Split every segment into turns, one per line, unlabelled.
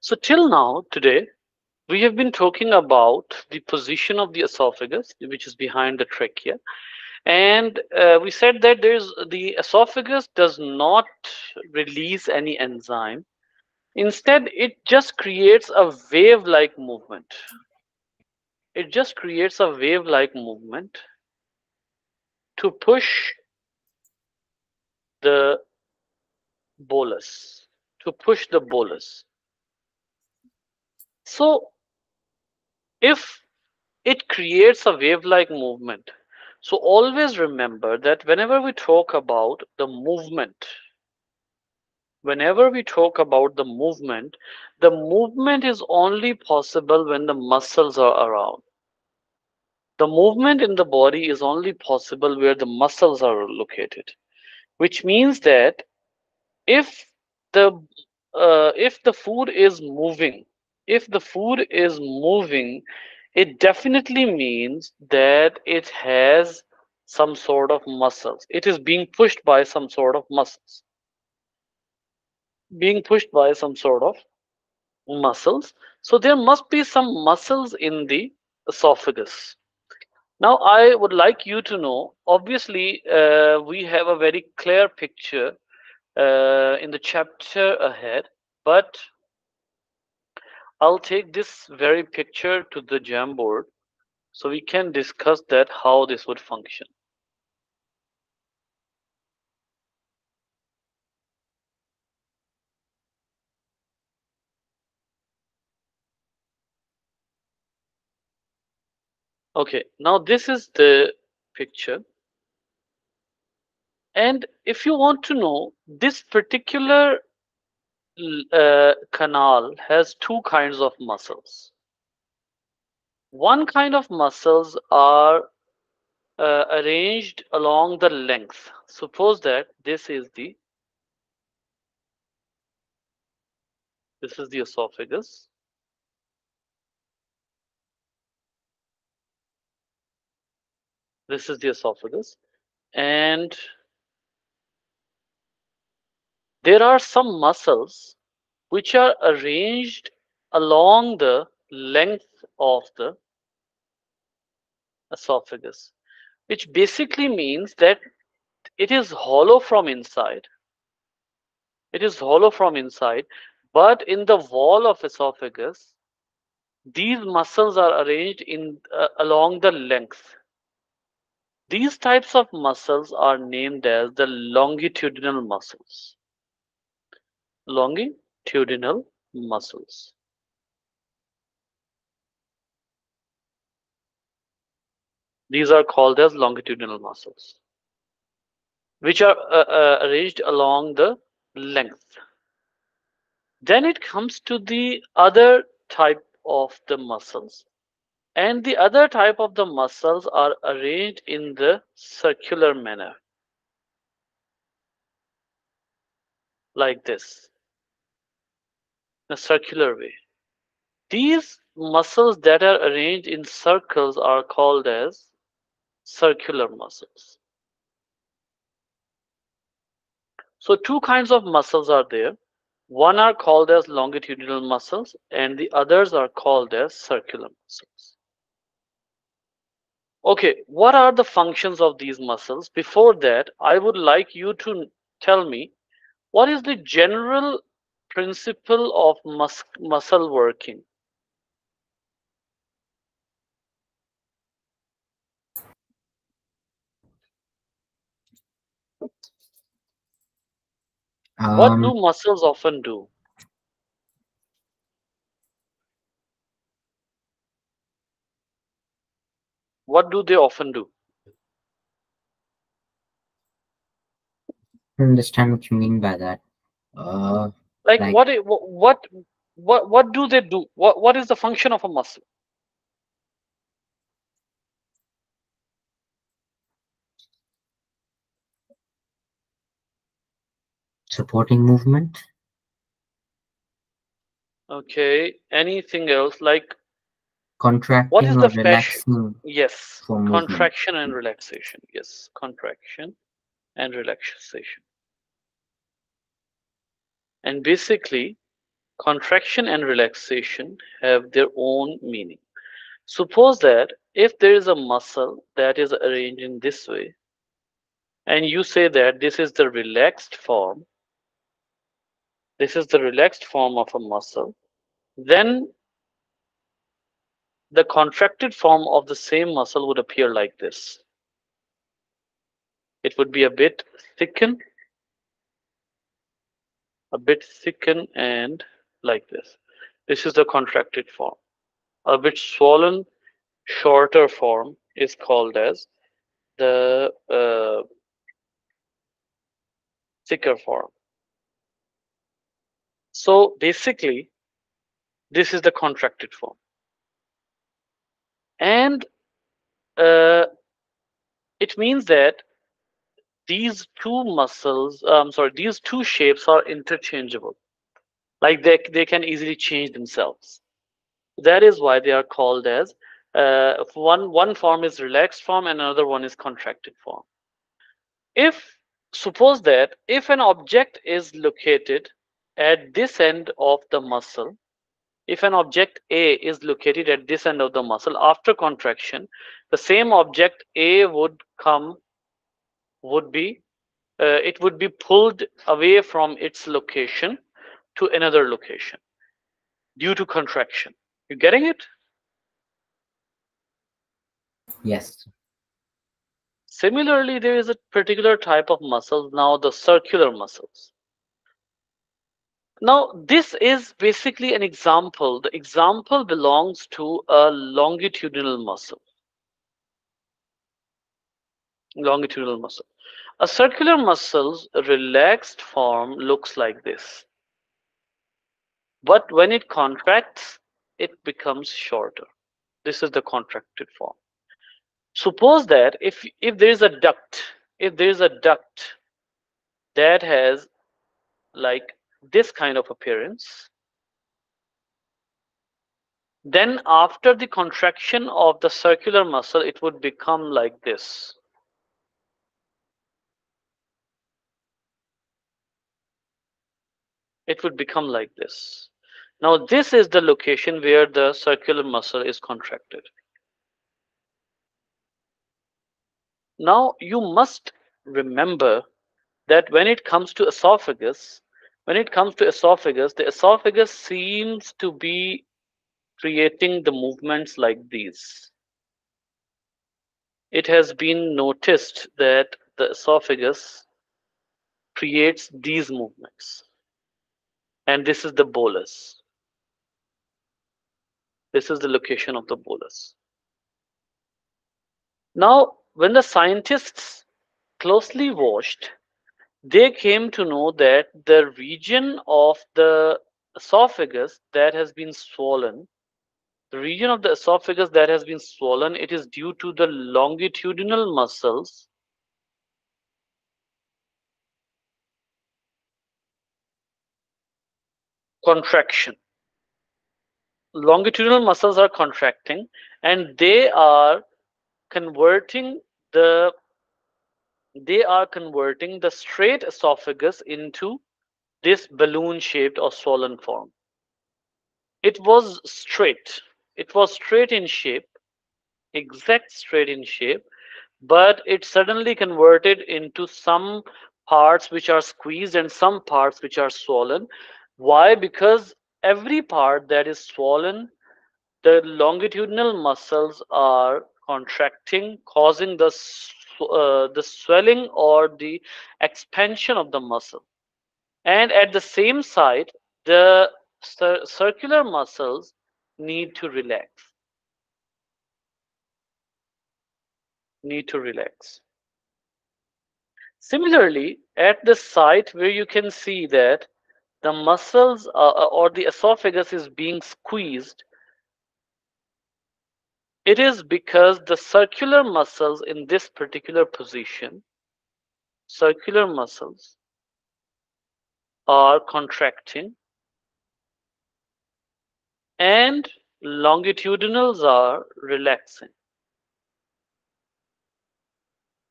So till now, today, we have been talking about the position of the esophagus, which is behind the trachea. And uh, we said that there's the esophagus does not release any enzyme. Instead, it just creates a wave-like movement. It just creates a wave-like movement to push the bolus, to push the bolus. So if it creates a wave-like movement, so always remember that whenever we talk about the movement, whenever we talk about the movement, the movement is only possible when the muscles are around. The movement in the body is only possible where the muscles are located, which means that if the uh, if the food is moving, if the food is moving, it definitely means that it has some sort of muscles. It is being pushed by some sort of muscles. Being pushed by some sort of muscles. So there must be some muscles in the esophagus. Now I would like you to know, obviously uh, we have a very clear picture uh, in the chapter ahead, but I'll take this very picture to the Jamboard so we can discuss that how this would function. Okay, now this is the picture. And if you want to know, this particular uh, canal has two kinds of muscles. One kind of muscles are uh, arranged along the length. Suppose that this is the this is the esophagus. This is the esophagus. And there are some muscles which are arranged along the length of the esophagus, which basically means that it is hollow from inside. It is hollow from inside, but in the wall of esophagus, these muscles are arranged in uh, along the length. These types of muscles are named as the longitudinal muscles. Longitudinal muscles. These are called as longitudinal muscles, which are uh, uh, arranged along the length. Then it comes to the other type of the muscles. And the other type of the muscles are arranged in the circular manner. Like this. In a circular way. These muscles that are arranged in circles are called as circular muscles. So two kinds of muscles are there. One are called as longitudinal muscles and the others are called as circular muscles. Okay, what are the functions of these muscles? Before that, I would like you to tell me what is the general principle of mus muscle working?
Um,
what do muscles often do? What do they often do?
understand what you mean by that. Uh,
Like, what, what, what, what do they do? What, what is the function of a muscle?
supporting movement,
Okay, anything else? Like,
contracting
is
or
the yes,
movement.
contraction and relaxation. Yes, contraction and relaxation. And basically, contraction and relaxation have their own meaning. Suppose that if there is a muscle that is arranged in this way, and you say that this is the relaxed form, this is the relaxed form of a muscle, then the contracted form of the same muscle would appear like this. It would be a bit thicken, a bit thickened and like this. This is the contracted form. A bit swollen, shorter form is called as the uh, thicker form. So basically, this is the contracted form. And uh, it means that these two muscles, I'm sorry, these two shapes are interchangeable. Like they, they can easily change themselves. That is why they are called as uh, one one form is relaxed form and another one is contracted form. If suppose that if an object is located at this end of the muscle, if an object A is located at this end of the muscle after contraction, the same object A would come, would be, uh, it would be pulled away from its location to another location due to contraction. You getting it?
Yes.
Similarly, there is a particular type of muscles now, the circular muscles. Now, this is basically an example. The example belongs to a longitudinal muscle. Longitudinal muscle. A circular muscle's relaxed form looks like this. But when it contracts, it becomes shorter. This is the contracted form. Suppose that if, if there is a duct, if there is a duct that has like this kind of appearance, then after the contraction of the circular muscle, it would become like this. It would become like this. Now, this is the location where the circular muscle is contracted. Now, you must remember that when it comes to esophagus, when it comes to esophagus, the esophagus seems to be creating the movements like these. It has been noticed that the esophagus creates these movements. And this is the bolus. This is the location of the bolus. Now, when the scientists closely watched, they came to know that the region of the esophagus that has been swollen, the region of the esophagus that has been swollen, it is due to the longitudinal muscles contraction. Longitudinal muscles are contracting and they are converting the they are converting the straight esophagus into this balloon shaped or swollen form. It was straight. It was straight in shape, exact straight in shape, but it suddenly converted into some parts which are squeezed and some parts which are swollen. Why? Because every part that is swollen, the longitudinal muscles are contracting, causing the uh, the swelling or the expansion of the muscle. And at the same side, the cir circular muscles need to relax. Need to relax. Similarly, at the site where you can see that the muscles uh, or the esophagus is being squeezed, it is because the circular muscles in this particular position, circular muscles are contracting and longitudinals are relaxing.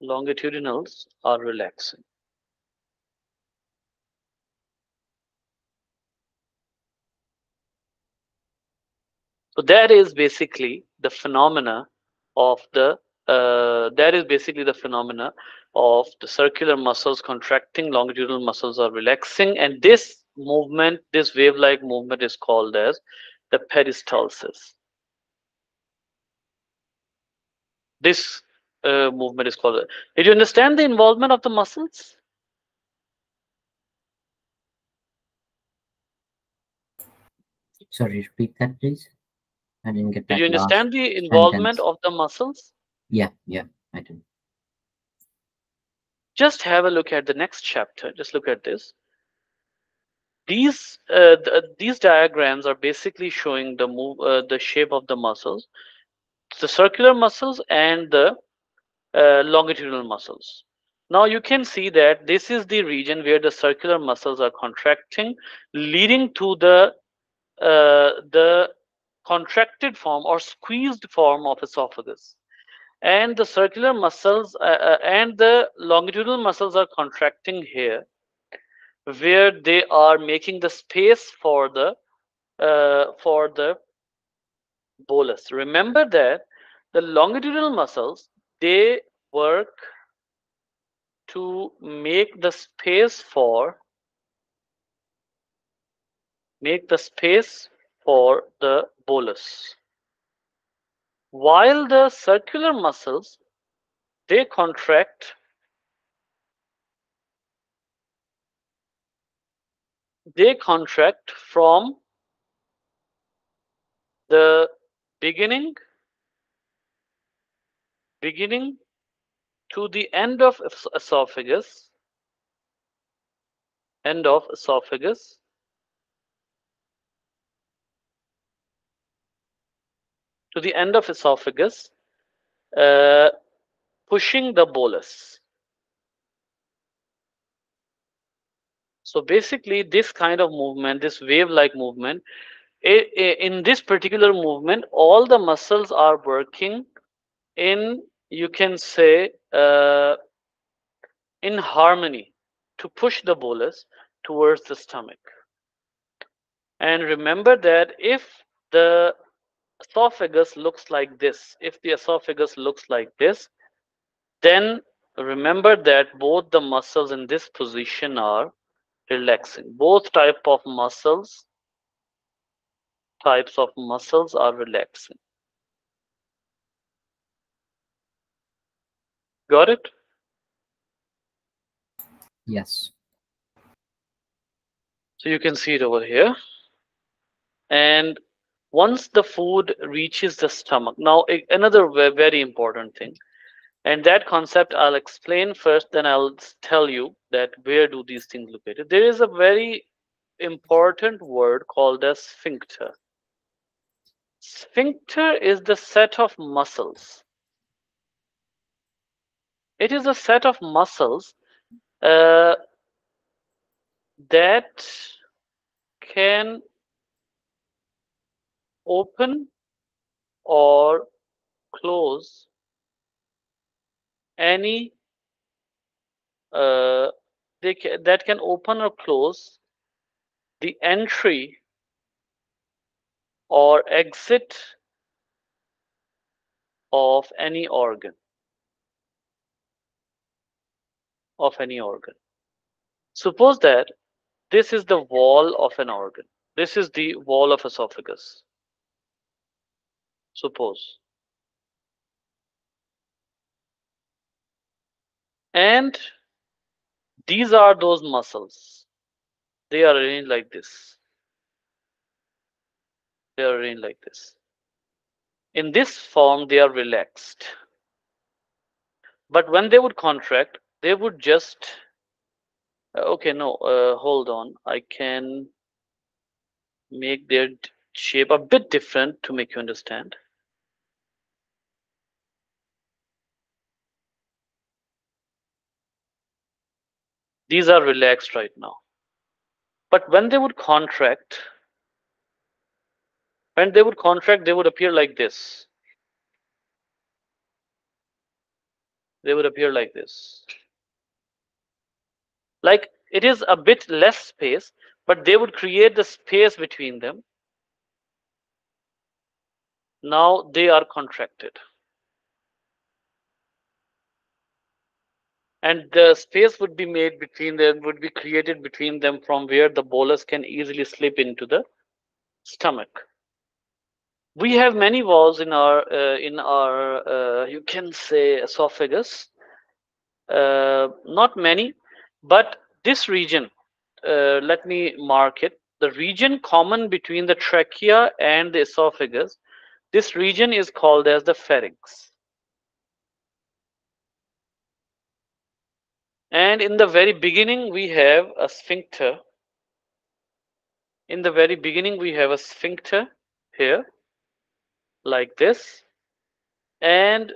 Longitudinals are relaxing. So that is basically the phenomena of the uh, that is basically the phenomena of the circular muscles contracting, longitudinal muscles are relaxing, and this movement, this wave-like movement is called as the peristalsis. This uh, movement is called. Did you understand the involvement of the muscles?
Sorry, repeat that, please. I didn't get that.
Did you understand the involvement
sentence.
of the muscles?
Yeah, yeah, I do.
Just have a look at the next chapter. Just look at this. These uh, th- these diagrams are basically showing the move uh, the shape of the muscles, the circular muscles and the uh, longitudinal muscles. Now you can see that this is the region where the circular muscles are contracting, leading to the uh, the contracted form or squeezed form of esophagus. And the circular muscles uh, uh, and the longitudinal muscles are contracting here where they are making the space for the uh, for the bolus. Remember that the longitudinal muscles they work to make the space for make the space for the bolus. While the circular muscles they contract they contract from the beginning beginning to the end of esophagus end of esophagus to the end of esophagus uh, pushing the bolus. So basically this kind of movement this wave like movement in this particular movement all the muscles are working in you can say uh, in harmony to push the bolus towards the stomach. And remember that if the esophagus looks like this. If the esophagus looks like this then remember that both the muscles in this position are relaxing. Both type of muscles types of muscles are relaxing. Got it?
Yes.
so you can see it over here. And once the food reaches the stomach now another very important thing and that concept i'll explain first then i'll tell you that where do these things located. There is a very important word called as sphincter. Sphincter is the set of muscles. It is a set of muscles uh, that can open or close any uh, they ca- that can open or close the entry or exit of any organ of any organ. Suppose that this is the wall of an organ. This is the wall of esophagus suppose. And these are those muscles. They are arranged like this. They are arranged like this. In this form they are relaxed. But when they would contract they would just uh, okay no uh, hold on. I can make their shape a bit different to make you understand these are relaxed right now. But when they would contract when they would contract they would appear like this. They would appear like this. Like it is a bit less space but they would create the space between them. Now they are contracted and the space would be made between them would be created between them from where the bolus can easily slip into the stomach. We have many walls in our uh, in our uh, you can say esophagus. Uh, not many but this region uh, let me mark it. The region common between the trachea and the esophagus this region is called as the pharynx and in the very beginning we have a sphincter. In the very beginning we have a sphincter here like this. And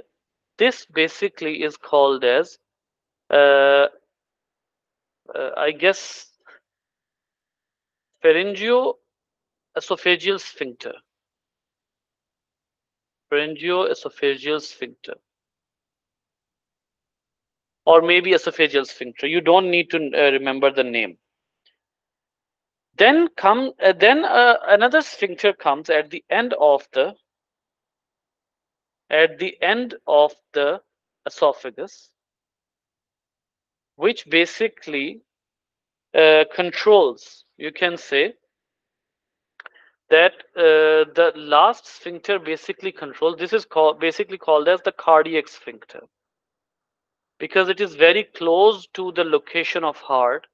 this basically is called as uh, uh, I guess pharyngeo esophageal sphincter. Pharyngeo esophageal sphincter or maybe esophageal sphincter. You don't need to uh, remember the name. Then come uh, then uh, another sphincter comes at the end of the at the end of the esophagus which basically uh, controls you can say that uh, the last sphincter basically controls this is called basically called as the cardiac sphincter because it is very close to the location of heart.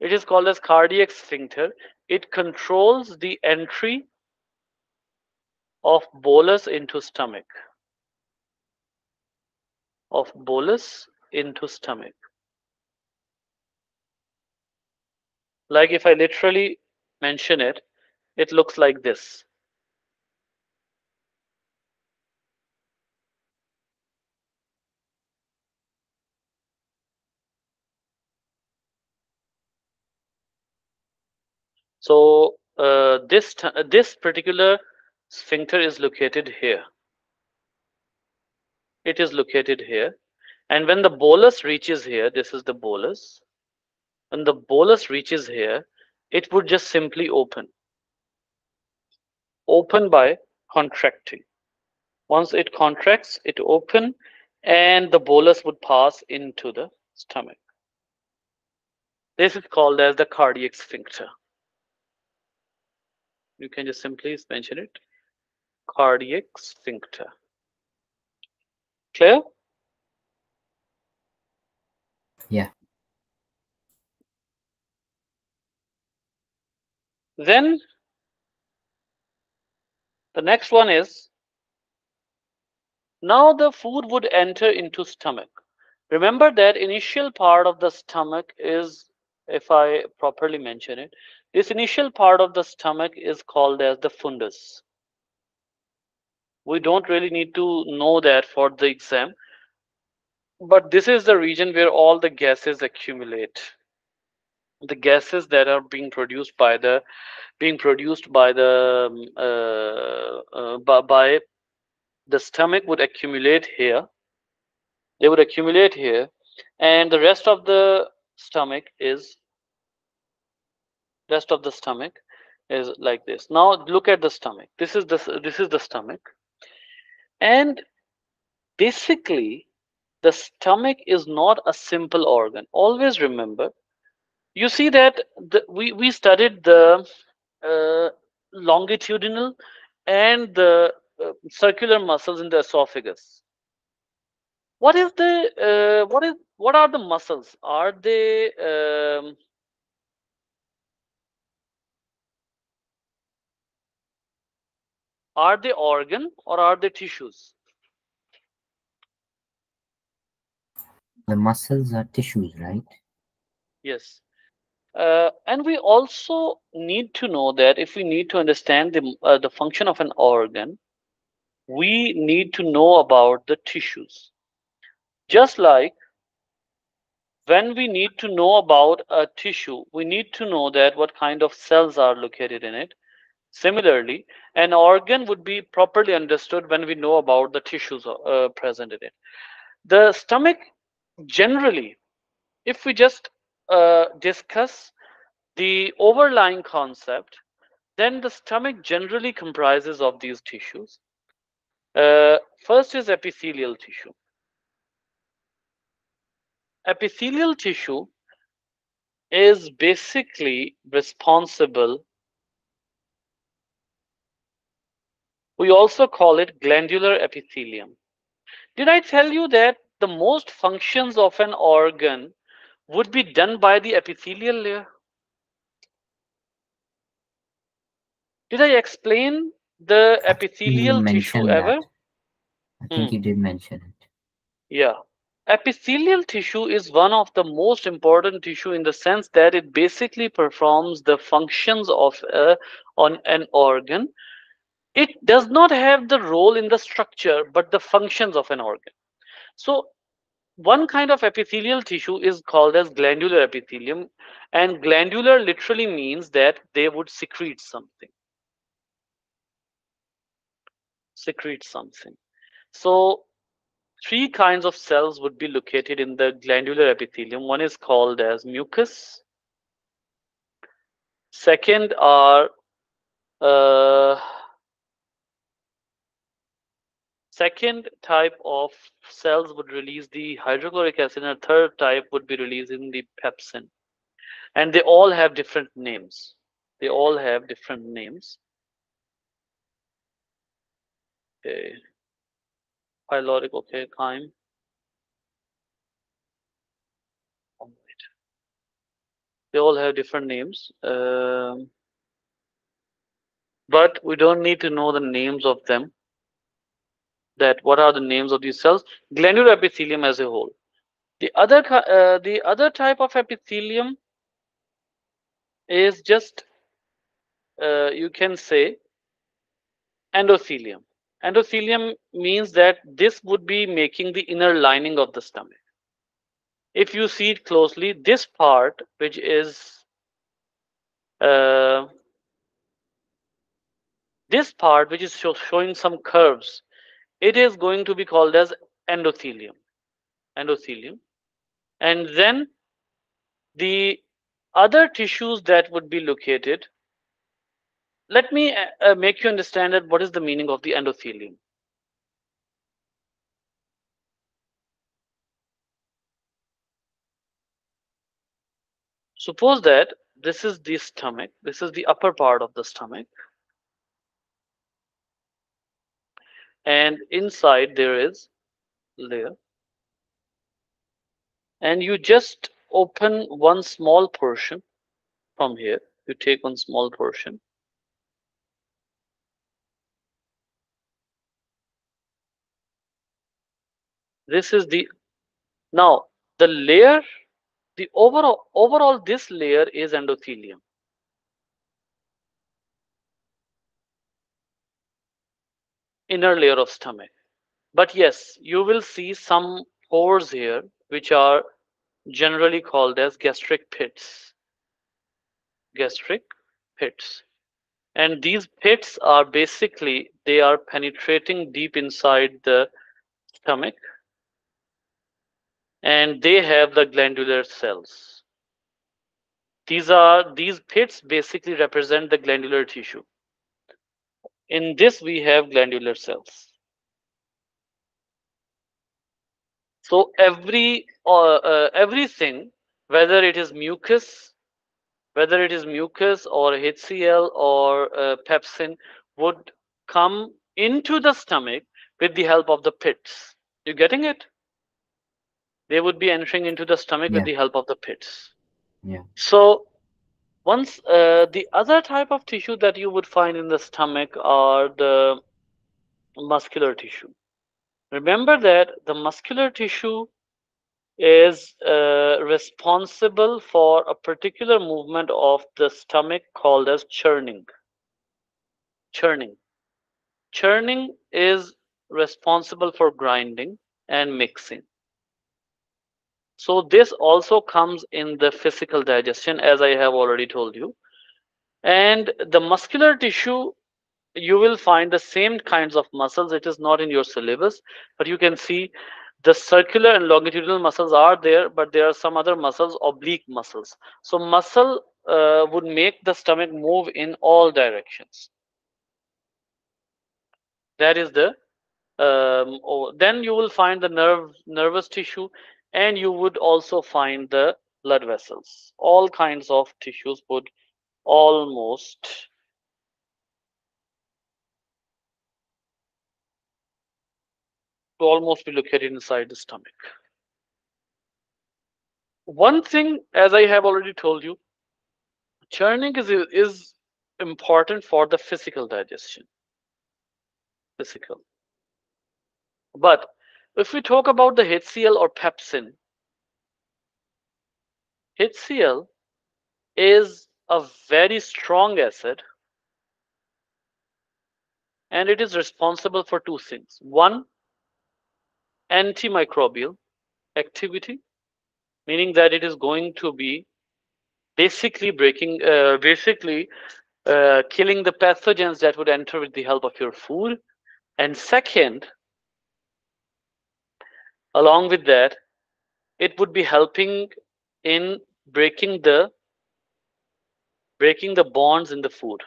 It is called as cardiac sphincter. It controls the entry of bolus into stomach. Of bolus into stomach. Like if i literally mention it it looks like this so uh, this this particular sphincter is located here. It is located here. And when the bolus reaches here this is the bolus. When the bolus reaches here it would just simply open. Open by contracting. Once it contracts it open and the bolus would pass into the stomach. This is called as the cardiac sphincter you can just simply mention it. Cardiac sphincter. Clear?
Yeah.
then the next one is now the food would enter into stomach. Remember that initial part of the stomach is if i properly mention it this initial part of the stomach is called as the fundus. We don't really need to know that for the exam but this is the region where all the gases accumulate. The gases that are being produced by the being produced by the um, uh, uh, by, by the stomach would accumulate here. They would accumulate here and the rest of the stomach is rest of the stomach is like this. Now look at the stomach. This is the this is the stomach. And basically the stomach is not a simple organ. Always remember you see that the, we we studied the uh, longitudinal and the uh, circular muscles in the esophagus. What is the uh, what is what are the muscles? Are they um, are they organ or are they tissues?
The muscles are tissues, right?
yes. Uh, and we also need to know that if we need to understand the uh, the function of an organ we need to know about the tissues. Just like when we need to know about a tissue we need to know that what kind of cells are located in it similarly an organ would be properly understood when we know about the tissues uh, present in it the stomach generally if we just uh, discuss the overlying concept then the stomach generally comprises of these tissues Uh, first is epithelial tissue. Epithelial tissue is basically responsible. We also call it glandular epithelium. Did I tell you that the most functions of an organ would be done by the epithelial layer? Did I explain the epithelial tissue
mentioned
ever?
I think
Hmm.
you did mention it.
Yeah. Epithelial tissue is one of the most important tissue in the sense that it basically performs the functions of a, on an organ. It does not have the role in the structure, but the functions of an organ. So one kind of epithelial tissue is called as glandular epithelium and glandular literally means that they would secrete something. Secrete something. So three kinds of cells would be located in the glandular epithelium. One is called as mucus. Second are uh, second type of cells would release the hydrochloric acid and a third type would be releasing the pepsin. And they all have different names. They all have different names. Okay. Pyloric okay chyme. They all have different names um, but we don't need to know the names of them that what are the names of these cells? Glandular epithelium as a whole. The other uh, the other type of epithelium is just uh, you can say endothelium. Endothelium means that this would be making the inner lining of the stomach. If you see it closely this part which is uh, this part which is show, showing some curves it is going to be called as endothelium endothelium. And then the other tissues that would be located let me uh, uh, make you understand that what is the meaning of the endothelium. Suppose that this is the stomach this is the upper part of the stomach and inside there is layer. And you just open one small portion from here. You take one small portion. This is the now the layer the overall overall this layer is endothelium inner layer of stomach. But yes you will see some pores here which are generally called as gastric pits. Gastric pits. And these pits are basically they are penetrating deep inside the stomach. And they have the glandular cells. These are these pits basically represent the glandular tissue in this we have glandular cells. So every uh, uh, everything whether it is mucus whether it is mucus or hcl or uh, pepsin would come into the stomach with the help of the pits. You getting it? They would be entering into the stomach with the help of the pits.
Yeah.
so once uh, the other type of tissue that you would find in the stomach are the muscular tissue. Remember that the muscular tissue is uh, responsible for a particular movement of the stomach called as churning. Churning. Churning is responsible for grinding and mixing so this also comes in the physical digestion as i have already told you. And the muscular tissue you will find the same kinds of muscles. It is not in your syllabus but you can see the circular and longitudinal muscles are there but there are some other muscles oblique muscles. So muscle uh, would make the stomach move in all directions. That is the um, or then you will find the nerve nervous tissue and you would also find the blood vessels. All kinds of tissues would almost almost be located inside the stomach. One thing as i have already told you churning is is important for the physical digestion. Physical. But if we talk about the HCl or pepsin, HCl is a very strong acid and it is responsible for two things. One, antimicrobial activity, meaning that it is going to be basically breaking, uh, basically uh, killing the pathogens that would enter with the help of your food. And second, along with that it would be helping in breaking the breaking the bonds in the food.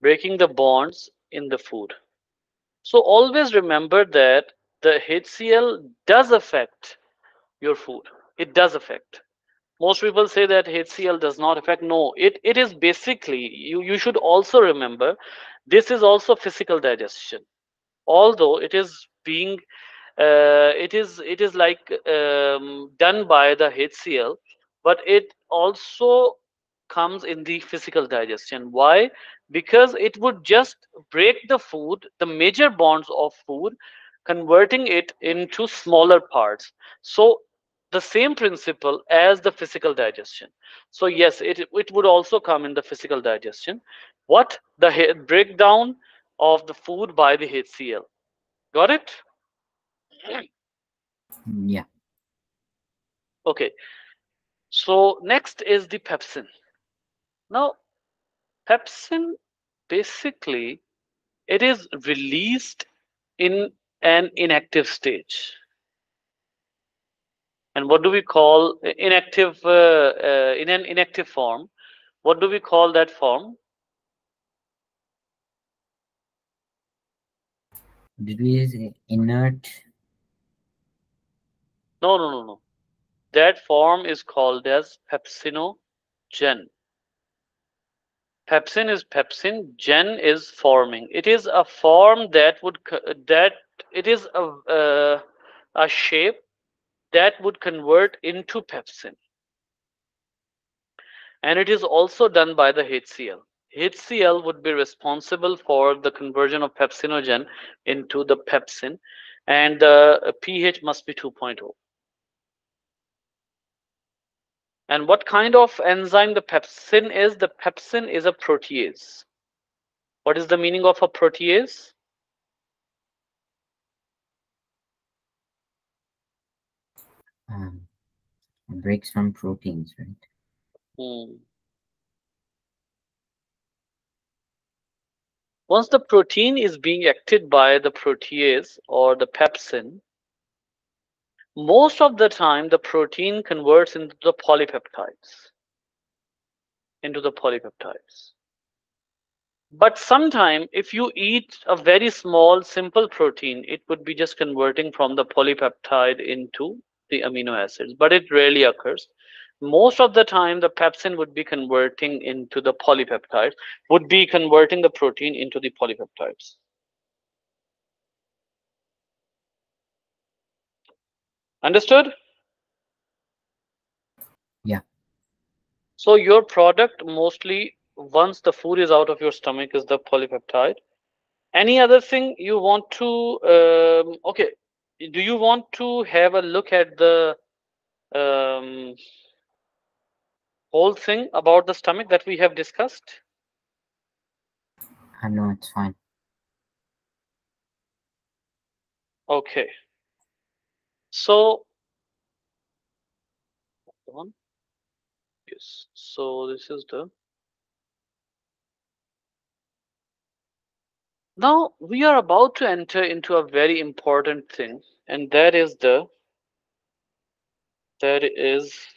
Breaking the bonds in the food. So always remember that the HCl does affect your food. It does affect. Most people say that HCl does not affect. No it it is basically you you should also remember this is also physical digestion although it is being uh, it is it is like um, done by the HCl but it also comes in the physical digestion. Why? Because it would just break the food the major bonds of food converting it into smaller parts. So the same principle as the physical digestion. So yes it it would also come in the physical digestion. What? The breakdown of the food by the HCl got it?
Yeah.
okay. So next is the pepsin. Now pepsin basically it is released in an inactive stage. And what do we call inactive uh, uh, in an inactive form? What do we call that form
Did we say inert?
no no no no. That form is called as pepsinogen. Pepsin is pepsin gen is forming. It is a form that would that it is a uh, a shape that would convert into pepsin. And it is also done by the HCl HCl would be responsible for the conversion of pepsinogen into the pepsin and the pH must be 2.0 and what kind of enzyme the pepsin is? The pepsin is a protease. What is the meaning of a protease?
Um, breaks from proteins, right?
Hmm. Once the protein is being acted by the protease or the pepsin, most of the time the protein converts into the polypeptides into the polypeptides. But sometime if you eat a very small simple protein it would be just converting from the polypeptide into the amino acids but it rarely occurs most of the time the pepsin would be converting into the polypeptides would be converting the protein into the polypeptides Understood?
Yeah.
So your product mostly once the food is out of your stomach is the polypeptide. Any other thing you want to, um, okay, do you want to have a look at the um, whole thing about the stomach that we have discussed?
I know it's fine.
Okay. So, one, yes. So this is the. Now we are about to enter into a very important thing, and that is the. That is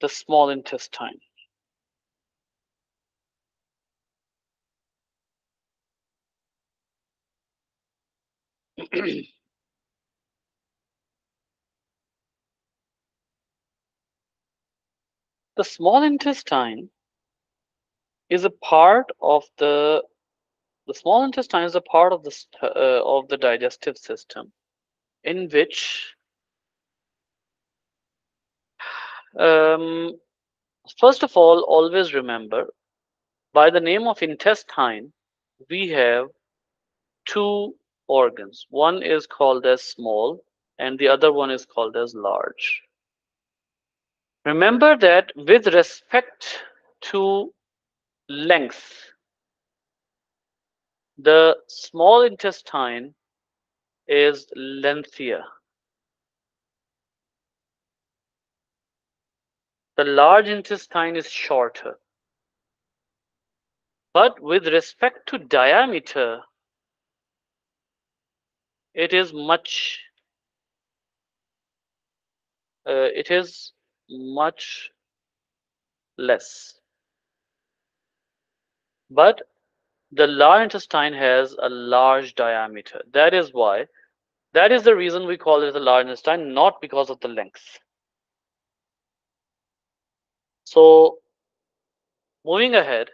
the small intestine. the small intestine is a part of the the small intestine is a part of the uh, of the digestive system in which um, first of all always remember by the name of intestine we have two organs one is called as small and the other one is called as large remember that with respect to length the small intestine is lengthier. The large intestine is shorter. But with respect to diameter, it is much, uh, it is much less. But the large intestine has a large diameter. That is why, that is the reason we call it the large intestine, not because of the length. So, moving ahead,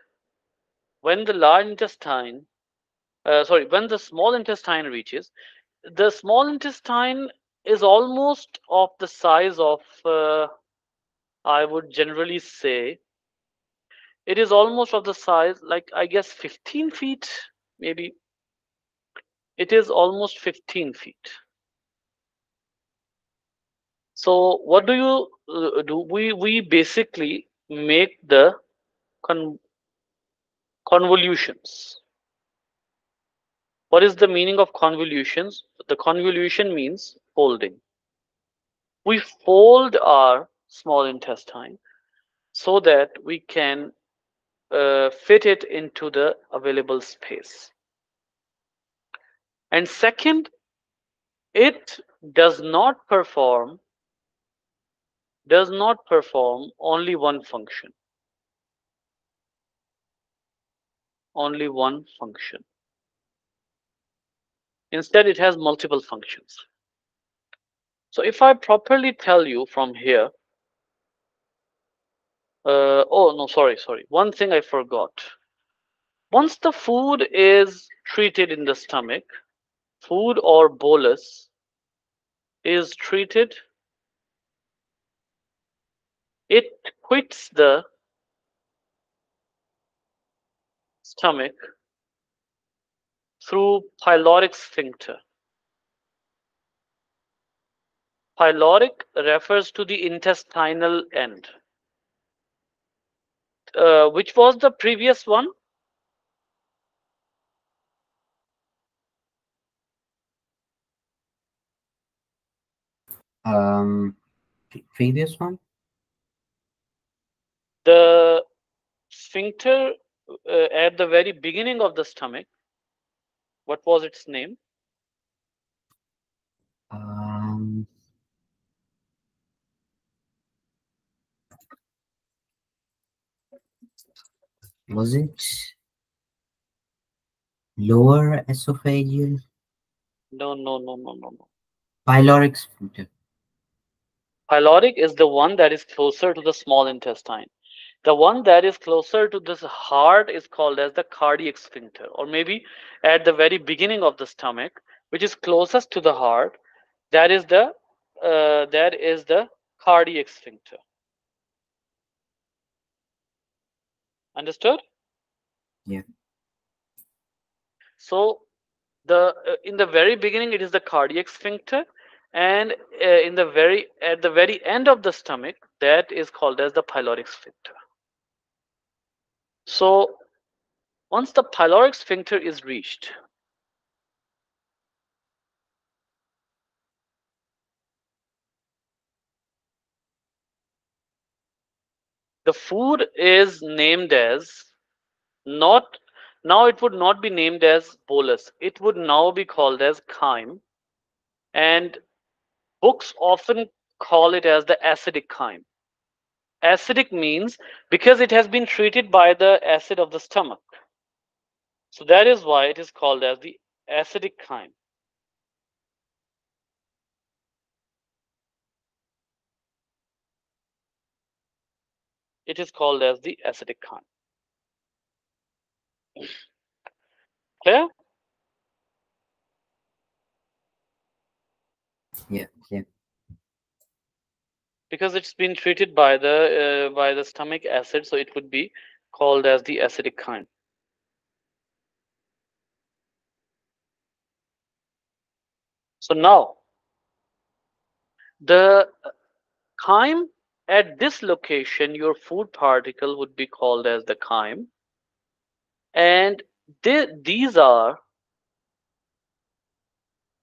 when the large intestine, uh, sorry, when the small intestine reaches, the small intestine is almost of the size of, uh, I would generally say, it is almost of the size like i guess 15 feet maybe. It is almost 15 feet so what do you uh, do we we basically make the con convolutions. What is the meaning of convolutions? The convolution means folding. We fold our small intestine so that we can uh, fit it into the available space. And second, it does not perform does not perform only one function. Only one function. Instead, it has multiple functions. So if I properly tell you from here, uh, oh no, sorry, sorry. One thing I forgot. Once the food is treated in the stomach, food or bolus is treated, it quits the stomach through pyloric sphincter. Pyloric refers to the intestinal end. Uh, which was the previous one?
Um, previous one.
The sphincter uh, at the very beginning of the stomach. What was its name?
Um, was it lower esophageal
No, no, no, no, no, no.
pyloric sphincter?
Pyloric is the one that is closer to the small intestine. The one that is closer to this heart is called as the cardiac sphincter, or maybe at the very beginning of the stomach, which is closest to the heart, that is the uh, that is the cardiac sphincter. Understood?
Yeah.
So the uh, in the very beginning it is the cardiac sphincter, and uh, in the very at the very end of the stomach that is called as the pyloric sphincter. So once the pyloric sphincter is reached, the food is named as not now it would not be named as bolus. It would now be called as chyme. And books often call it as the acidic chyme acidic means because it has been treated by the acid of the stomach. So that is why it is called as the acidic chyme. It is called as the acidic chyme. Clear?
Yeah, yeah.
Because it's been treated by the uh, by the stomach acid, so it would be called as the acidic chyme. So now the chyme at this location, your food particle would be called as the chyme. And they, these are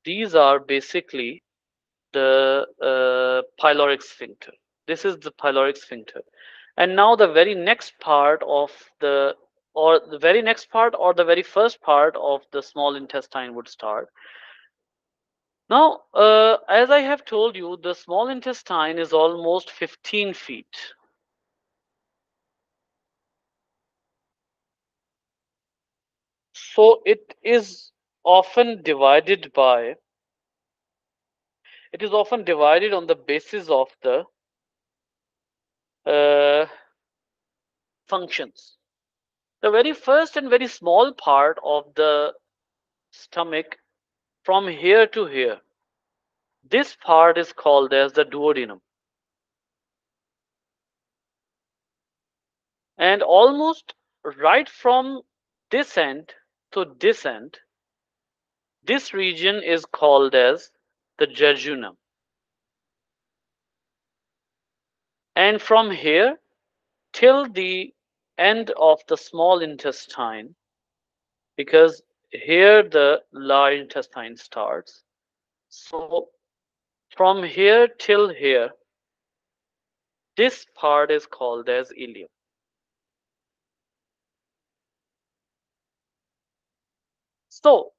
these are basically the uh, pyloric sphincter. This is the pyloric sphincter. And now the very next part of the or the very next part or the very first part of the small intestine would start. Now, uh, as I have told you, the small intestine is almost 15 feet. So it is often divided by, it is often divided on the basis of the uh, functions. The very first and very small part of the stomach from here to here. This part is called as the duodenum. And almost right from this end to this end, this region is called as the jejunum. And from here till the end of the small intestine, because here the large intestine starts. So from here till here, this part is called as ileum. So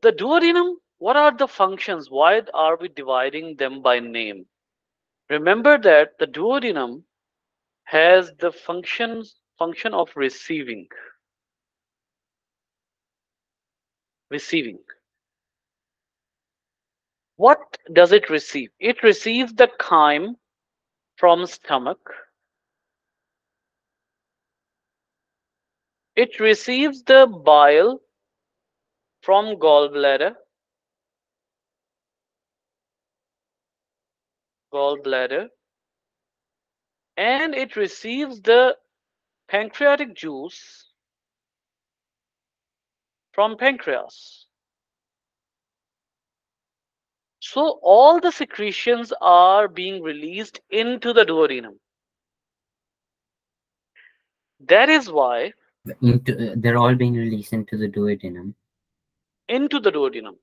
the duodenum, what are the functions? Why are we dividing them by name? Remember that the duodenum has the functions function of receiving receiving. What does it receive? It receives the chyme from stomach. It receives the bile from gallbladder. Gallbladder. And it receives the pancreatic juice from pancreas. So all the secretions are being released into the duodenum. That is why
Into uh, they're all being released into the duodenum.
into the duodenum,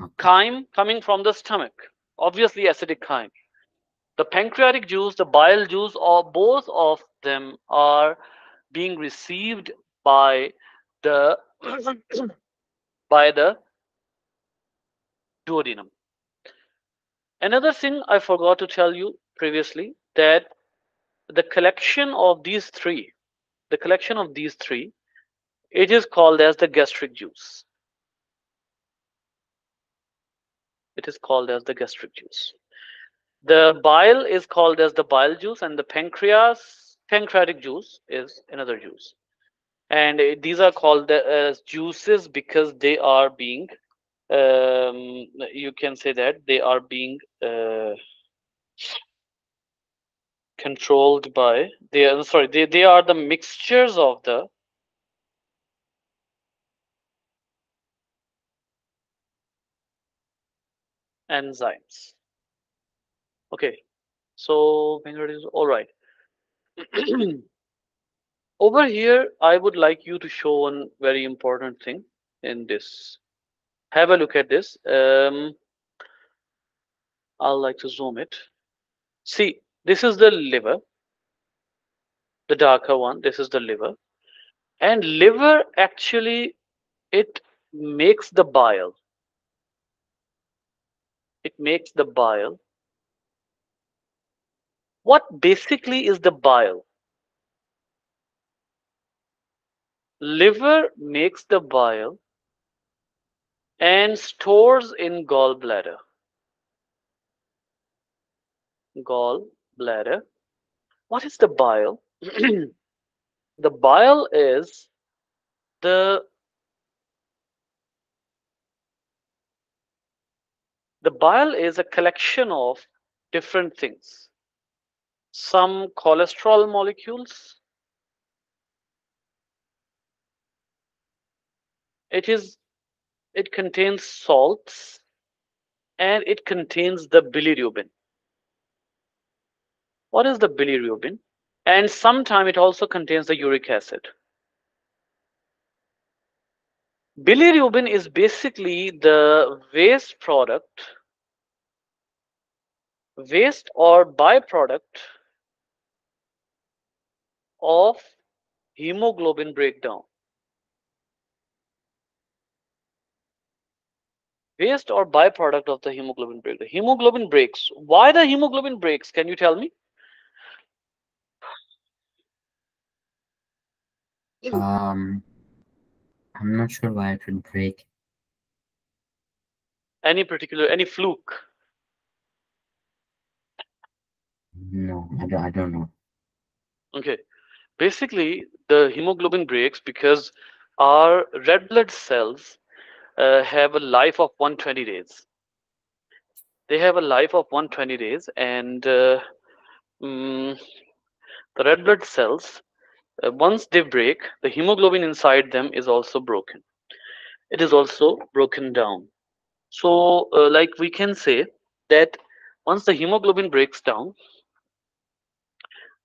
Okay.
chyme coming from the stomach, obviously acidic chyme. The pancreatic juice, the bile juice, or both of them are being received by the by the duodenum. Another thing I forgot to tell you previously that the collection of these three, the collection of these three, it is called as the gastric juice. It is called as the gastric juice. The bile is called as the bile juice, and the pancreas pancreatic juice is another juice. And uh, these are called as juices because they are being, um, you can say that they are being uh, controlled by. They are sorry. They they are the mixtures of the enzymes. Okay, so is all right. Over here, I would like you to show one very important thing in this. Have a look at this. Um, I'll like to zoom it. See, this is the liver, the darker one. This is the liver, and liver actually it makes the bile. It makes the bile. What basically is the bile? Liver makes the bile and stores in gallbladder. Gallbladder. What is the bile? the bile is the the bile is a collection of different things some cholesterol molecules. It is it contains salts and it contains the bilirubin. What is the bilirubin? And sometime it also contains the uric acid. Bilirubin is basically the waste product waste or byproduct of hemoglobin breakdown. Waste or byproduct of the hemoglobin break the hemoglobin breaks. Why the hemoglobin breaks? Can you tell me?
Um, I'm not sure why it would break.
any particular any fluke?
No, I don't, I don't know.
okay basically the hemoglobin breaks because our red blood cells uh, have a life of 120 days. They have a life of 120 days and uh, mm, the red blood cells uh, once they break the hemoglobin inside them is also broken. It is also broken down. So uh, like we can say that once the hemoglobin breaks down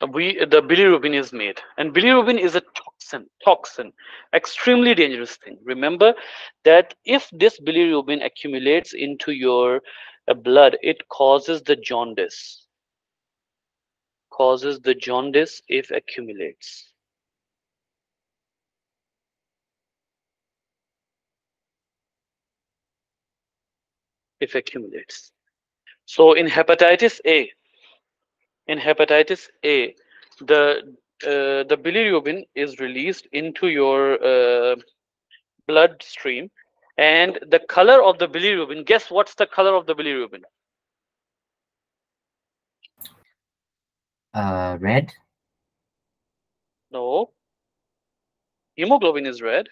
we the bilirubin is made. And bilirubin is a toxin toxin extremely dangerous thing. Remember that if this bilirubin accumulates into your uh, blood it causes the jaundice. Causes the jaundice if accumulates. If accumulates. So in hepatitis a in hepatitis a the uh, the bilirubin is released into your uh, bloodstream and the color of the bilirubin guess what's the color of the bilirubin
Uh, red?
no hemoglobin is red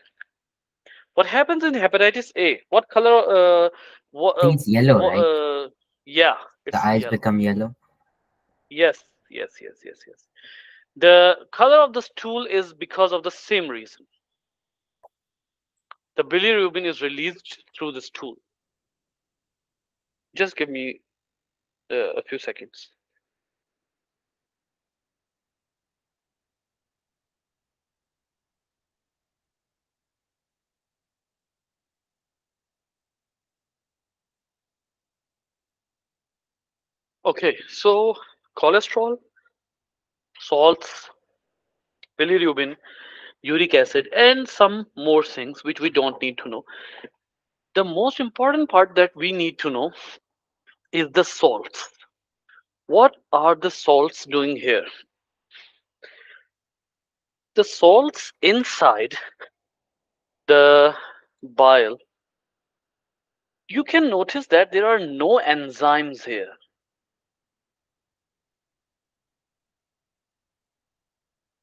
what happens in hepatitis a what color uh, what,
think it's yellow, right?
uh, yeah it's
The eyes
yellow.
become yellow.
Yes yes yes yes yes. The color of the stool is because of the same reason. The bilirubin is released through the stool just give me uh, a few seconds. Okay so cholesterol salts bilirubin uric acid and some more things which we don't need to know. The most important part that we need to know is the salts. What are the salts doing here? The salts inside the bile you can notice that there are no enzymes here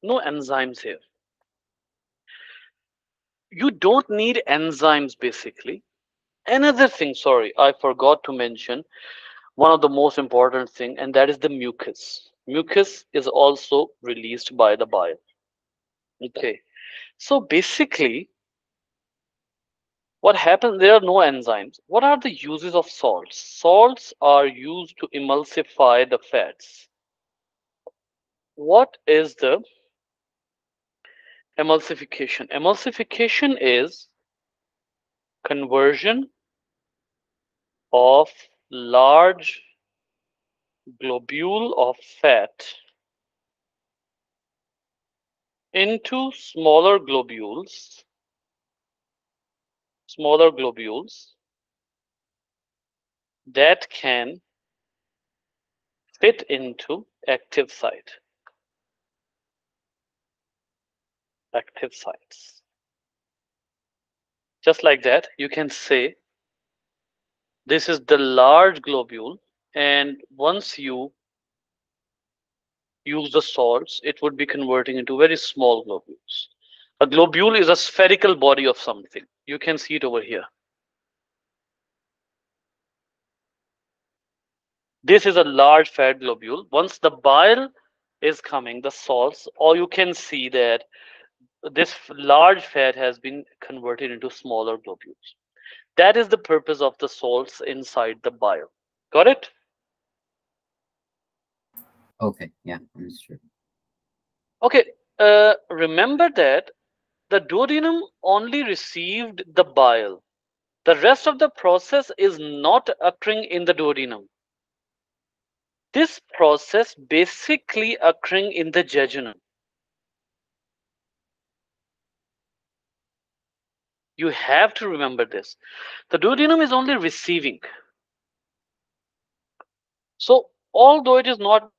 no enzymes here. You don't need enzymes basically. Another thing sorry i forgot to mention one of the most important thing and that is the mucus. Mucus is also released by the bile. Okay. So basically what happens there are no enzymes. What are the uses of salts? Salts are used to emulsify the fats. What is the emulsification. Emulsification is conversion of large globule of fat into smaller globules smaller globules that can fit into active site active sites just like that you can say this is the large globule and once you use the salts, it would be converting into very small globules. A globule is a spherical body of something. You can see it over here. This is a large fat globule. Once the bile is coming, the salts, or you can see that this large fat has been converted into smaller globules. That is the purpose of the salts inside the bile. Got it?
Okay, yeah, understood.
Okay, uh, remember that the duodenum only received the bile. The rest of the process is not occurring in the duodenum. This process basically occurring in the jejunum. You have to remember this. The duodenum is only receiving. So although it is not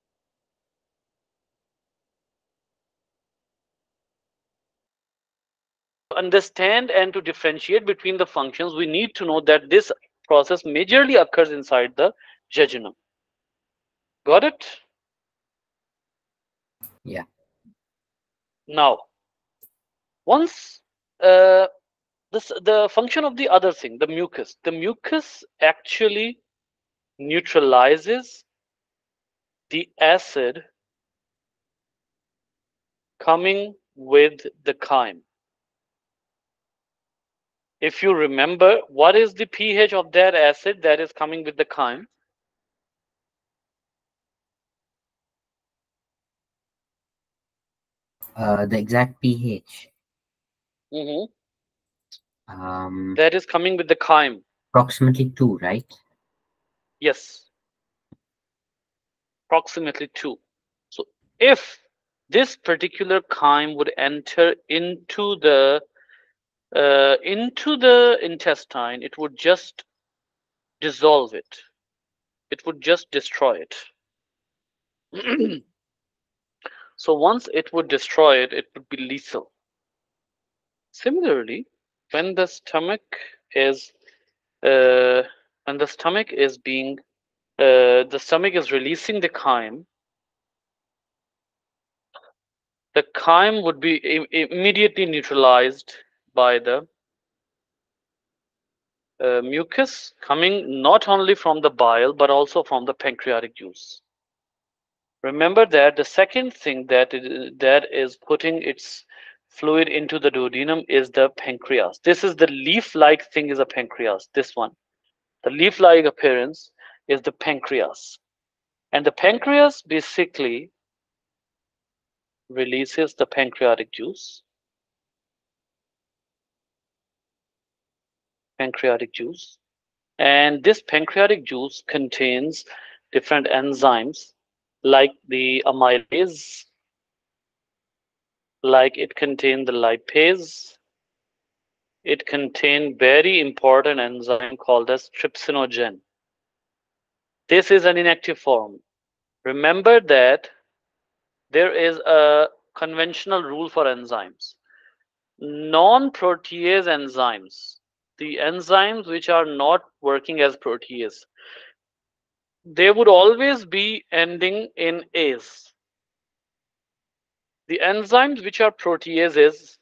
understand and to differentiate between the functions, we need to know that this process majorly occurs inside the jejunum. Got it?
Yeah.
Now, once uh, this the function of the other thing, the mucus, the mucus actually neutralizes the acid coming with the chyme. If you remember, what is the pH of that acid that is coming with the chyme?
Uh, the exact pH.
hmm
Um,
That is coming with the chyme.
approximately two, right?
Yes. Approximately two. So if this particular chyme would enter into the uh, into the intestine, it would just dissolve it. It would just destroy it. so once it would destroy it, it would be lethal. Similarly, when the stomach is uh, when the stomach is being uh, the stomach is releasing the chyme, the chyme would be im- immediately neutralized by the uh, mucus coming not only from the bile but also from the pancreatic juice. Remember that the second thing that it, that is putting its fluid into the duodenum is the pancreas. This is the leaf-like thing is a pancreas. This one, the leaf-like appearance is the pancreas, and the pancreas basically releases the pancreatic juice. Pancreatic juice, and this pancreatic juice contains different enzymes like the amylase, like it contains the lipase. It contains very important enzyme called as trypsinogen. This is an inactive form. Remember that there is a conventional rule for enzymes. Non-protease enzymes, the enzymes which are not working as protease, they would always be ending in ase. The enzymes which are proteases,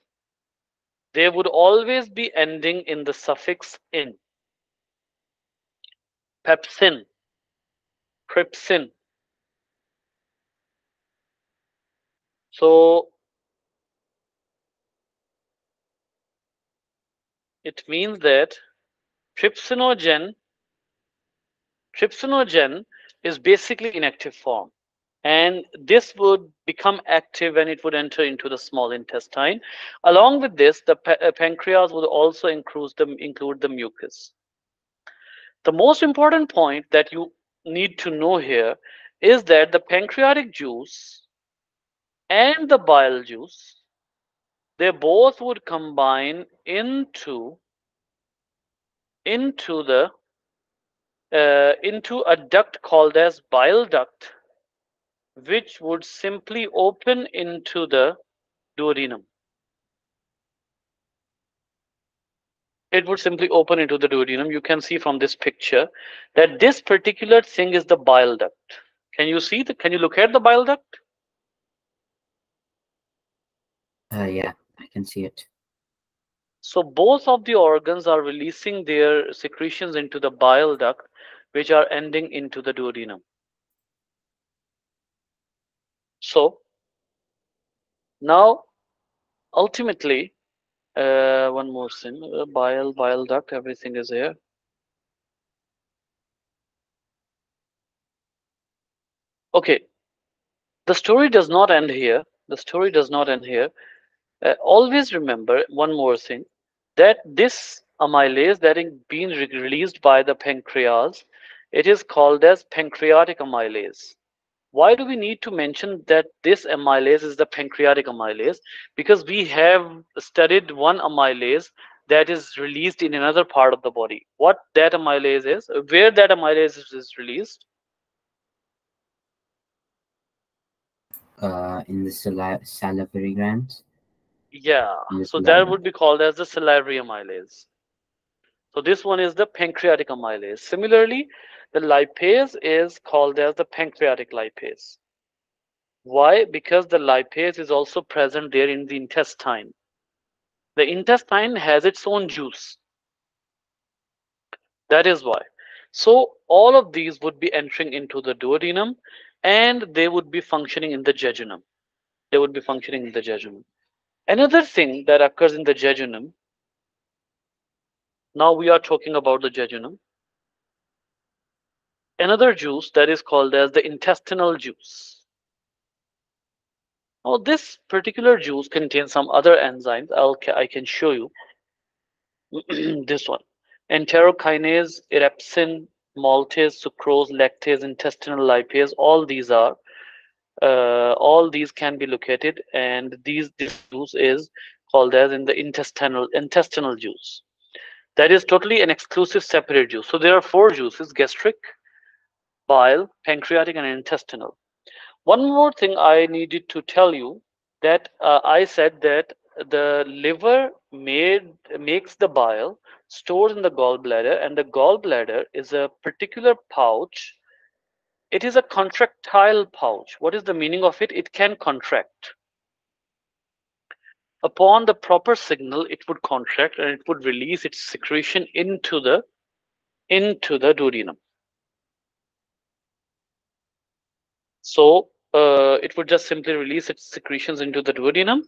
they would always be ending in the suffix in. Pepsin, trypsin. So it means that trypsinogen trypsinogen is basically inactive form and this would become active when it would enter into the small intestine. Along with this the uh, pancreas would also include the, include the mucus. The most important point that you need to know here is that the pancreatic juice and the bile juice they both would combine into into the uh, into a duct called as bile duct which would simply open into the duodenum it would simply open into the duodenum you can see from this picture that this particular thing is the bile duct can you see the can you look at the bile duct
Uh, yeah, I can see it.
So both of the organs are releasing their secretions into the bile duct, which are ending into the duodenum. So now, ultimately, uh, one more thing, uh, bile, bile duct, everything is here. Okay, the story does not end here. The story does not end here. Uh, always remember one more thing, that this amylase that is being re released by the pancreas, it is called as pancreatic amylase. Why do we need to mention that this amylase is the pancreatic amylase? Because we have studied one amylase that is released in another part of the body. What that amylase is, where that amylase is released?
Uh, in the sali salivary glands.
Yeah, so that would be called as the salivary amylase. So this one is the pancreatic amylase. Similarly, the lipase is called as the pancreatic lipase. Why? Because the lipase is also present there in the intestine. The intestine has its own juice. That is why. So all of these would be entering into the duodenum and they would be functioning in the jejunum. They would be functioning in the jejunum. Another thing that occurs in the jejunum, now we are talking about the jejunum, another juice that is called as the intestinal juice. Now this particular juice contains some other enzymes. I'll I can show you this one. Enterokinase, erepsin, maltase, sucrase, lactase, intestinal lipase, all these are uh, all these can be located and these this juice is called as in the intestinal intestinal juice that is totally an exclusive separate juice so there are four juices gastric bile, pancreatic, and intestinal. One more thing I needed to tell you that uh, I said that the liver made makes the bile stored in the gallbladder and the gallbladder is a particular pouch. It is a contractile pouch. What is the meaning of it? It can contract. Upon the proper signal it would contract and it would release its secretion into the into the duodenum So uh, it would just simply release its secretions into the duodenum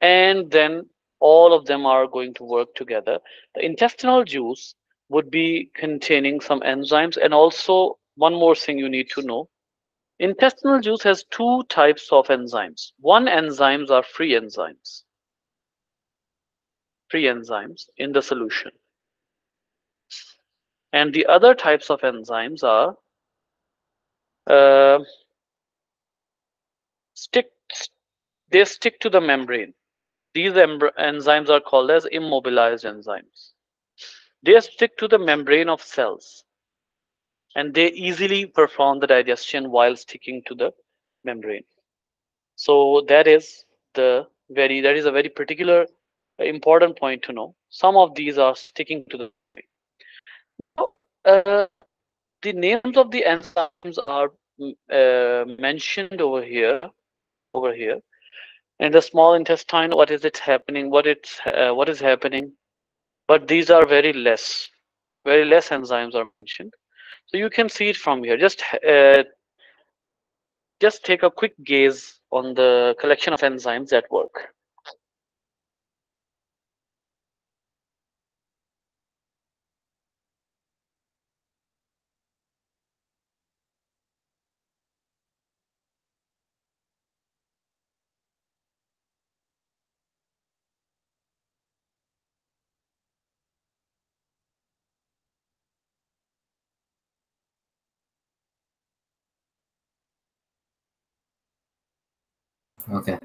and then all of them are going to work together. The intestinal juice would be containing some enzymes and also one more thing you need to know. Intestinal juice has two types of enzymes. One enzymes are free enzymes. Free enzymes in the solution. And the other types of enzymes are uh, stick they stick to the membrane. These enzymes are called as immobilized enzymes. They stick to the membrane of cells and they easily perform the digestion while sticking to the membrane. So that is the very that is a very particular important point to know. Some of these are sticking to the uh, the names of the enzymes are mm, uh, mentioned over here over here. In the small intestine what is it happening? What it's uh, what is happening? But these are very less very less enzymes are mentioned. So you can see it from here. Just uh, just take a quick gaze on the collection of enzymes that work
Okay.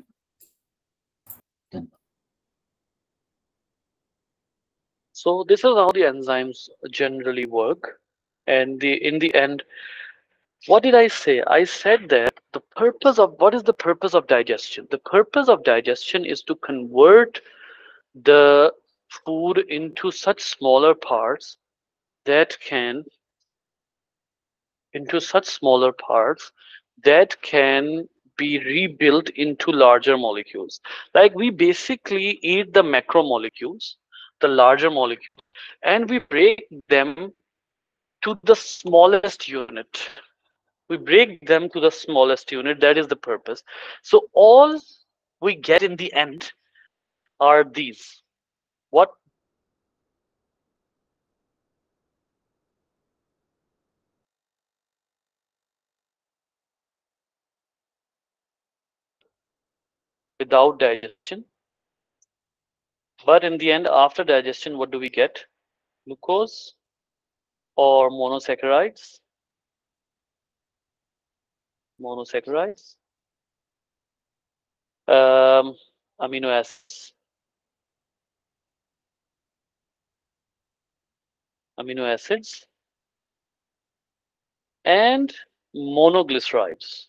So this is how the enzymes generally work. And the in the end, what did I say? I said that the purpose of what is the purpose of digestion? The purpose of digestion is to convert the food into such smaller parts that can into such smaller parts that can be rebuilt into larger molecules. Like we basically eat the macromolecules, the larger molecules, and we break them to the smallest unit. We break them to the smallest unit. That is the purpose. So all we get in the end are these. What without digestion. But in the end, after digestion, what do we get? Glucose or monosaccharides? Monosaccharides. Um, amino acids. Amino acids. And monoglycerides.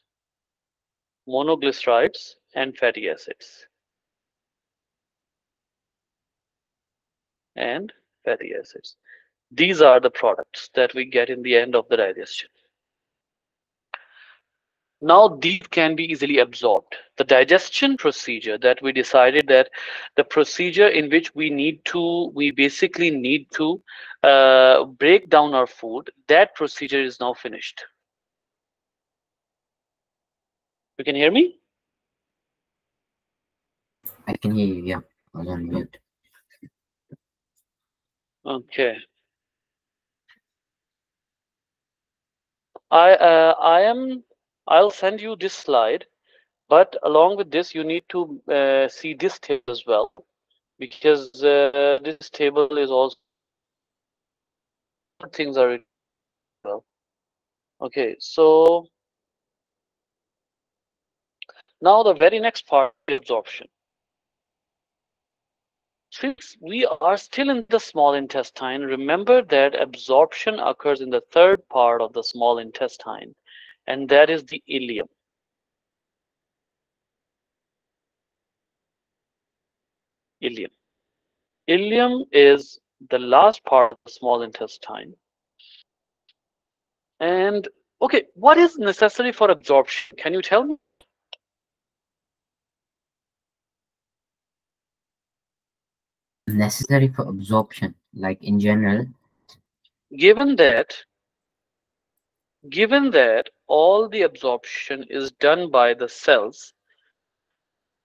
Monoglycerides and fatty acids. And fatty acids. These are the products that we get in the end of the digestion. Now these can be easily absorbed. The digestion procedure that we decided that the procedure in which we need to, we basically need to uh, break down our food, that procedure is now finished. You can hear me?
Can hear you, yeah. I was on mute.
Okay. I uh, I am I'll send you this slide, but along with this, you need to uh, see this table as well, because uh, this table is also things are well. Okay, so now the very next part is absorption. Since we are still in the small intestine, remember that absorption occurs in the third part of the small intestine, and that is the ileum. Ileum. Ileum is the last part of the small intestine. And okay, what is necessary for absorption? Can you tell me?
Necessary for absorption, like in general,
Given that, given that all the absorption is done by the cells,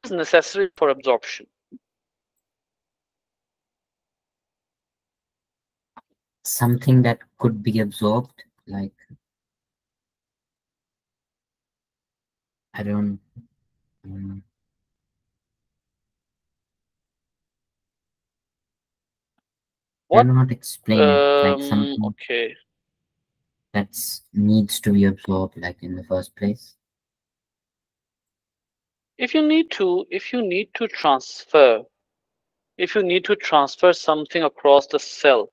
is necessary for absorption?
something that could be absorbed, like I don't. Um,
What?
don't know how to explain it. Like
Um,
something
okay.
that's needs to be absorbed, like in the first place.
If you need to, if you need to transfer, if you need to transfer something across the cell,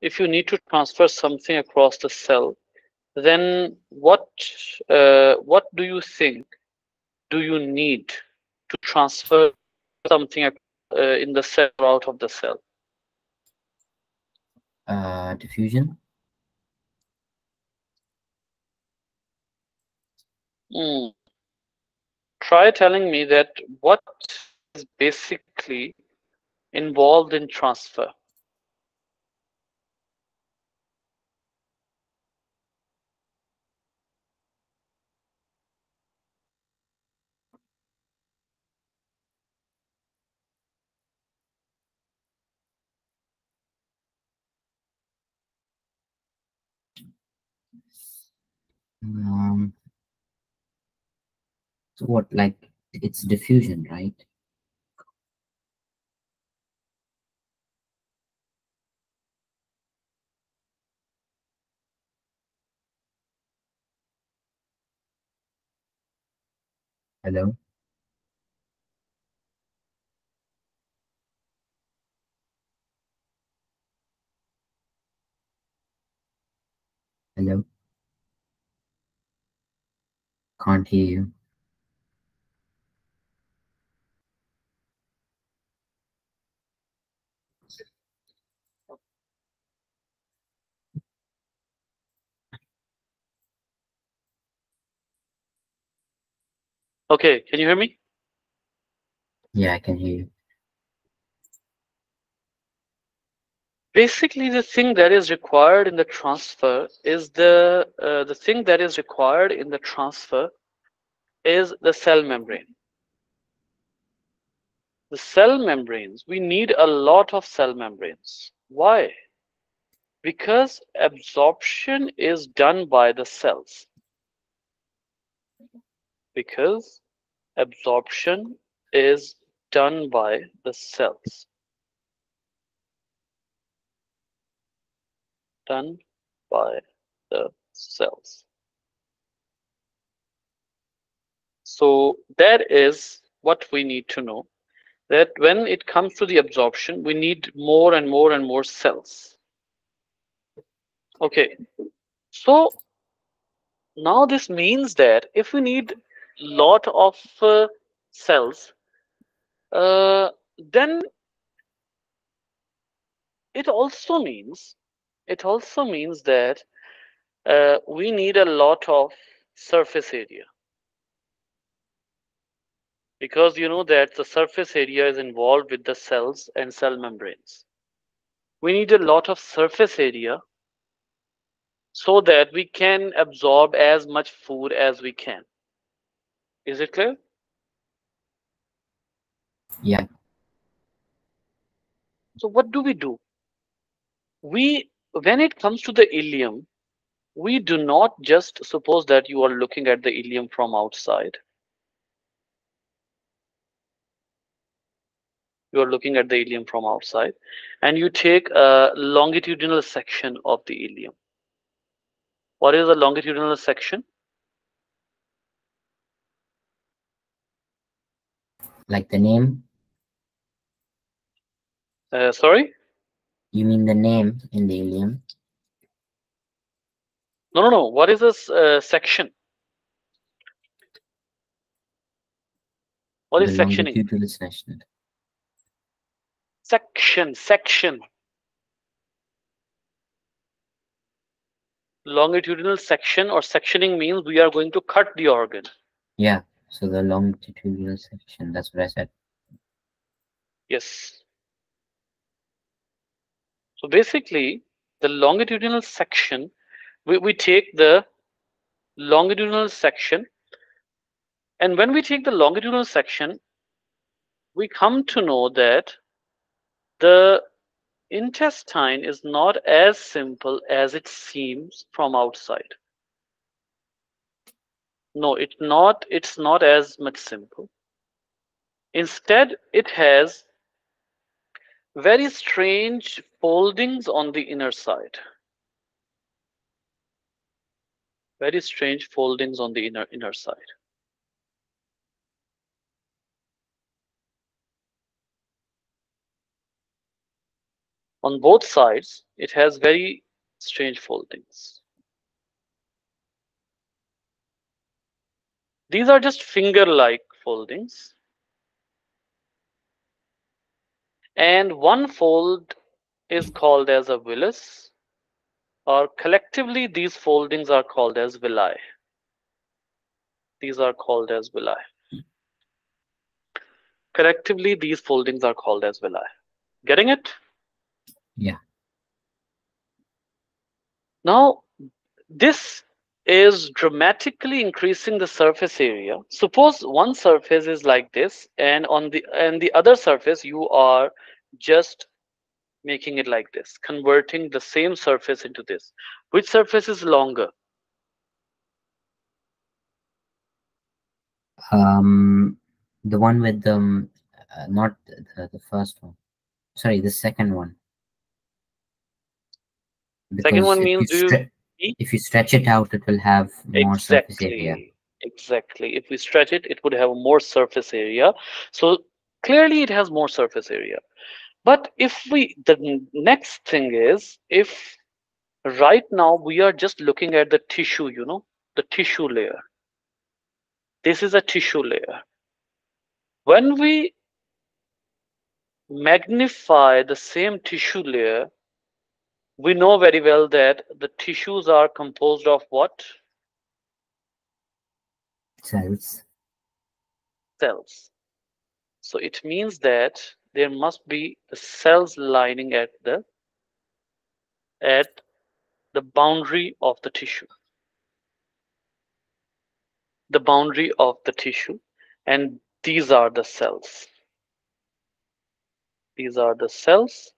if you need to transfer something across the cell, then what uh, what do you think do you need to transfer something uh, in the cell or out of the cell?
Uh, diffusion.
Hmm. Try telling me that what is basically involved in transfer.
Um. So what? Like it's diffusion, right? Hello. Hello. Can't hear you.
Okay, can you hear me?
Yeah, I can hear you.
Basically, the thing that is required in the transfer is the uh, the thing that is required in the transfer is the cell membrane. The cell membranes, we need a lot of cell membranes. Why? Because absorption is done by the cells. Because absorption is done by the cells. Done by the cells. So that is what we need to know that when it comes to the absorption, we need more and more and more cells. Okay, so now this means that if we need a lot of uh, cells, uh, then it also means it also means that uh, we need a lot of surface area because you know that the surface area is involved with the cells and cell membranes. We need a lot of surface area so that we can absorb as much food as we can. Is it clear?
Yeah.
So what do we do? We, when it comes to the ileum, we do not just suppose that you are looking at the ileum from outside. you are looking at the ileum from outside and you take a longitudinal section of the ileum. What is a longitudinal section?
Like the name?
Uh, sorry?
You mean the name in the ileum?
No, no, no. What is this uh, section? What is sectioning?
longitudinal section.
Section, section. Longitudinal section or sectioning means we are going to cut the organ.
Yeah. So the longitudinal section. That's what I said.
Yes. So basically, the longitudinal section, we, we take the longitudinal section, and when we take the longitudinal section, we come to know that the intestine is not as simple as it seems from outside. No, it's not, it's not as much simple. Instead, it has very strange foldings on the inner side. Very strange foldings on the inner inner side. On both sides, it has very strange foldings. These are just finger-like foldings. And one fold is called as a villus, or collectively these foldings are called as villi. These are called as villi. Collectively, these foldings are called as villi. Getting it?
Yeah.
Now, this is dramatically increasing the surface area. Suppose one surface is like this, and on the and the other surface you are just making it like this, converting the same surface into this. Which surface is longer?
Um, the one with the um, uh, not the, the first one. Sorry, the second one.
Second one means you?
If you stretch it out, it will have more surface area.
Exactly. Exactly. If we stretch it, it would have more surface area. So clearly it has more surface area. But if we, the next thing is, if right now we are just looking at the tissue, you know, the tissue layer. This is a tissue layer. When we magnify the same tissue layer, we know very well that the tissues are composed of what?
Cells.
cells. So it means that there must be the cells lining at the at the boundary of the tissue. The boundary of the tissue and these are the cells. These are the cells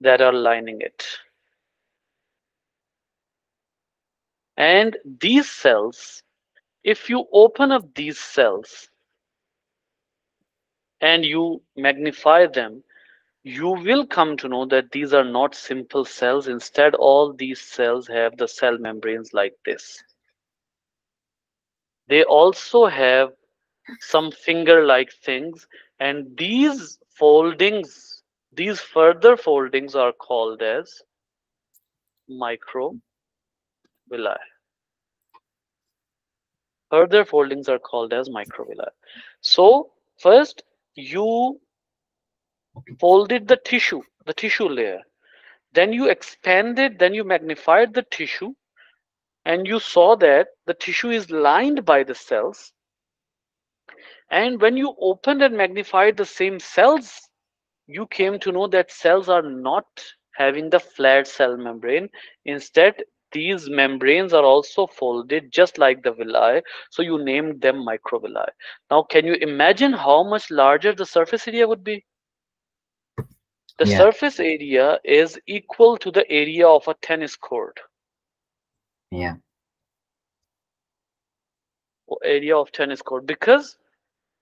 that are lining it. And these cells, if you open up these cells and you magnify them, you will come to know that these are not simple cells. Instead, all these cells have the cell membranes like this. They also have some finger-like things and these foldings, these further foldings are called as microvilli. Further foldings are called as microvilli. So first you folded the tissue, the tissue layer. Then you expanded, then you magnified the tissue and you saw that the tissue is lined by the cells. And when you opened and magnified the same cells, you came to know that cells are not having the flat cell membrane. Instead, these membranes are also folded just like the villi. So you named them microvilli. Now, can you imagine how much larger the surface area would be? The
Yeah.
surface area is equal to the area of a tennis court.
Yeah.
area of tennis court because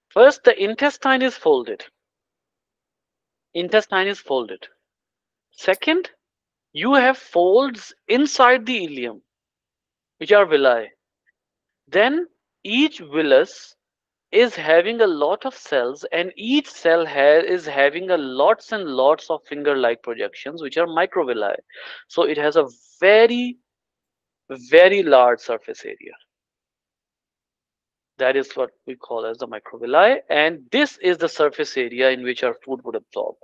first the intestine is folded intestine is folded. Second you have folds inside the ileum which are villi. Then each villus is having a lot of cells and each cell ha- is having a lots and lots of finger like projections which are microvilli. So it has a very very large surface area that is what we call as the microvilli. And this is the surface area in which our food would absorb